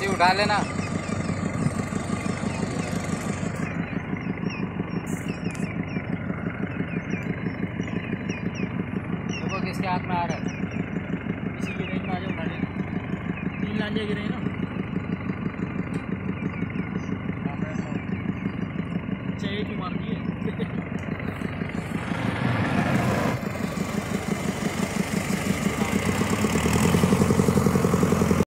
मछली उठा लेना। देखो तो किसके हाथ में आ रहा है। इसी की रेंज में आ जाओ उठा लेना। तीन लांजे की रेंज ना। चाहिए की मार दी है।